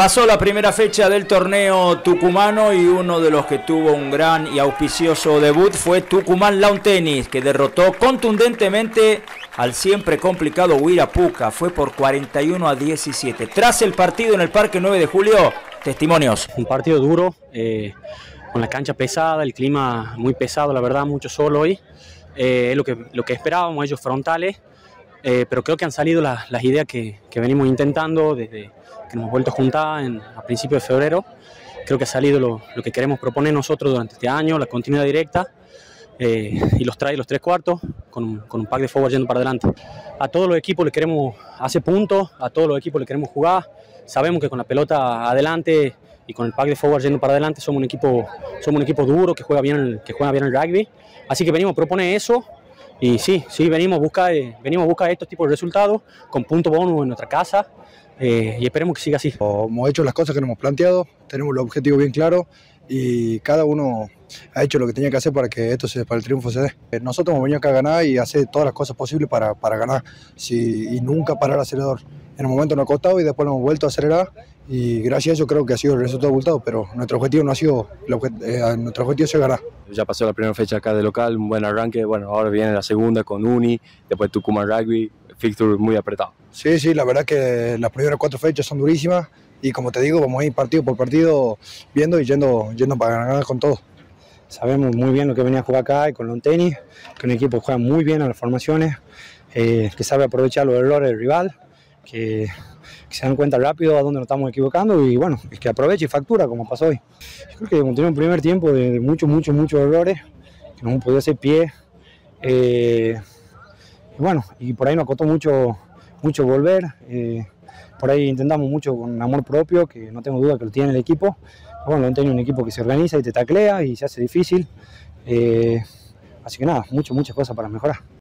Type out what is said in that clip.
Pasó la primera fecha del torneo tucumano y uno de los que tuvo un gran y auspicioso debut fue Tucumán Lawn Tennis, que derrotó contundentemente al siempre complicado Huirapuca. Fue por 41 a 17. Tras el partido en el Parque 9 de Julio, testimonios. Un partido duro, eh, con la cancha pesada, el clima muy pesado, la verdad, mucho sol hoy. Eh, lo que, lo que esperábamos, ellos frontales. Eh, pero creo que han salido las, las ideas que, que, venimos intentando desde que nos hemos vuelto a juntar en, a principios de febrero. Creo que ha salido lo, lo, que queremos proponer nosotros durante este año, la continuidad directa eh, y los trae los tres cuartos con, con, un pack de forward yendo para adelante. A todos los equipos le queremos hacer puntos, a todos los equipos le queremos jugar. Sabemos que con la pelota adelante y con el pack de forward yendo para adelante somos un equipo, somos un equipo duro que juega bien, que juega bien el rugby. Así que venimos a proponer eso y sí, sí, venimos a buscar, eh, venimos a estos tipos de resultados con punto bonus en nuestra casa eh, y esperemos que siga así. Hemos hecho las cosas que nos hemos planteado, tenemos los objetivos bien claros y cada uno ha hecho lo que tenía que hacer para que esto se, para el triunfo se dé. Eh, nosotros hemos venido acá a ganar y hacer todas las cosas posibles para, para ganar y nunca parar el acelerador. En el momento nos ha costado y después lo hemos vuelto a acelerar y gracias a eso creo que ha sido el resultado abultado, pero nuestro objetivo no ha sido, eh, nuestro objetivo es ganar. Ya pasó la primera fecha acá de local, un buen arranque, bueno, ahora viene la segunda con Uni, después Tucumán Rugby, fixture muy apretado. Sí, sí, la verdad que las primeras cuatro fechas son durísimas y como te digo, vamos a ir partido por partido viendo y yendo, yendo para ganar con todo. Sabemos muy bien lo que venía a jugar acá y con los tenis, que un equipo juega muy bien a las formaciones, eh, que sabe aprovechar los errores del rival, que que se dan cuenta rápido a dónde nos estamos equivocando y bueno, es que aproveche y factura como pasó hoy. Yo creo que hemos tenido un primer tiempo de, de muchos, muchos, muchos errores, que no hemos podido hacer pie. Eh, y bueno, y por ahí nos costó mucho, mucho volver. Eh, por ahí intentamos mucho con amor propio, que no tengo duda que lo tiene el equipo. Bueno, han tenido un equipo que se organiza y te taclea y se hace difícil. Eh, así que nada, muchas, muchas cosas para mejorar.